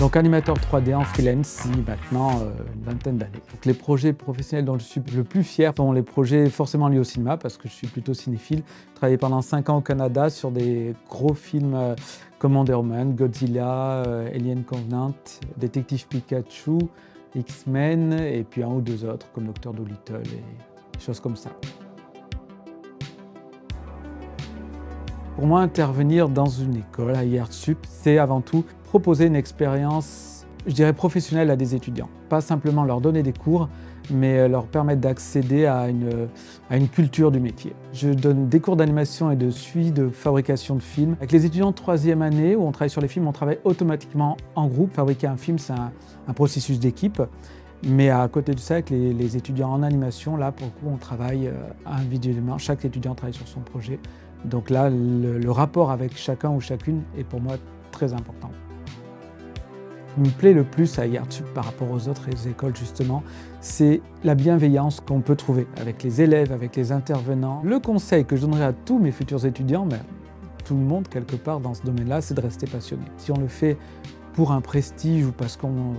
Donc animateur 3D en freelance, maintenant euh, une vingtaine d'années. Les projets professionnels dont je suis le plus fier sont les projets forcément liés au cinéma parce que je suis plutôt cinéphile. J'ai travaillé pendant 5 ans au Canada sur des gros films euh, comme Wonder Woman, Godzilla, euh, Alien Covenant, Détective Pikachu, X-Men et puis un ou deux autres comme Docteur Dolittle et choses comme ça. Pour moi, intervenir dans une école à IRTSUP, c'est avant tout proposer une expérience, je dirais, professionnelle à des étudiants. Pas simplement leur donner des cours, mais leur permettre d'accéder à une, à une culture du métier. Je donne des cours d'animation et de suivi de fabrication de films. Avec les étudiants de troisième année, où on travaille sur les films, on travaille automatiquement en groupe. Fabriquer un film, c'est un, processus d'équipe. Mais à côté de ça, avec les, les, étudiants en animation, là, pour le coup, on travaille euh, individuellement. Chaque étudiant travaille sur son projet. Donc là, le, le rapport avec chacun ou chacune est pour moi très important. Me plaît le plus à IARTSUP par rapport aux autres écoles justement, c'est la bienveillance qu'on peut trouver avec les élèves, avec les intervenants. Le conseil que je donnerais à tous mes futurs étudiants, mais tout le monde quelque part dans ce domaine-là, c'est de rester passionné. Si on le fait pour un prestige ou parce qu'on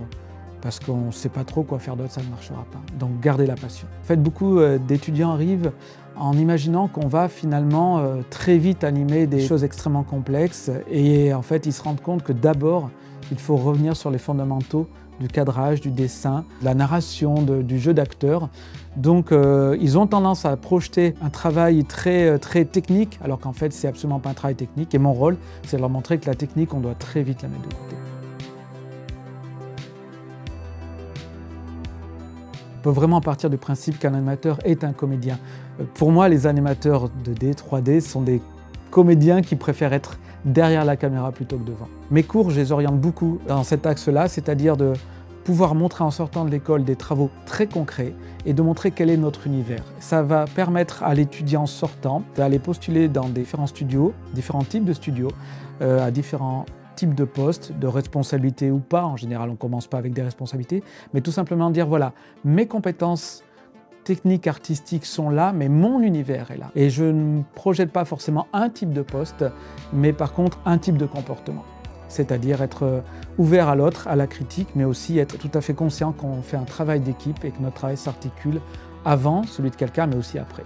parce qu'on ne sait pas trop quoi faire d'autre, ça ne marchera pas. Donc gardez la passion. En fait, beaucoup euh, d'étudiants arrivent en imaginant qu'on va finalement euh, très vite animer des choses extrêmement complexes et en fait ils se rendent compte que d'abord il faut revenir sur les fondamentaux du cadrage, du dessin, de la narration, du jeu d'acteur. Donc euh, ils ont tendance à projeter un travail très, euh, très technique alors qu'en fait c'est absolument pas un travail technique et mon rôle c'est de leur montrer que la technique on doit très vite la mettre de côté. On peut vraiment partir du principe qu'un animateur est un comédien. Euh, pour moi, les animateurs 2D, 3D sont des comédiens qui préfèrent être derrière la caméra plutôt que devant. Mes cours, je les oriente beaucoup dans cet axe-là, c'est-à-dire de pouvoir montrer en sortant de l'école des travaux très concrets et de montrer quel est notre univers. Ça va permettre à l'étudiant sortant d'aller postuler dans différents studios, différents types de studios, euh, à différents type de poste, de responsabilité ou pas, en général on ne commence pas avec des responsabilités, mais tout simplement dire voilà, mes compétences techniques, artistiques sont là, mais mon univers est là. Et je ne projette pas forcément un type de poste, mais par contre un type de comportement. C'est-à-dire être ouvert à l'autre, à la critique, mais aussi être tout à fait conscient qu'on fait un travail d'équipe et que notre travail s'articule avant celui de quelqu'un, mais aussi après.